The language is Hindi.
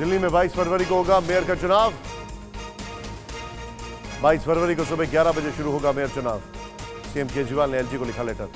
दिल्ली में 22 फरवरी को होगा मेयर का चुनाव। 22 फरवरी को सुबह 11 बजे शुरू होगा मेयर चुनाव। सीएम केजरीवाल ने एलजी को लिखा लेटर।